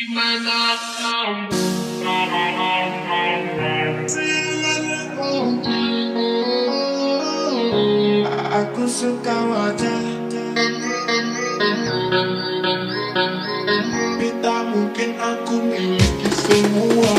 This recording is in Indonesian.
Aku suka wajah. Tapi tak mungkin aku miliki semua.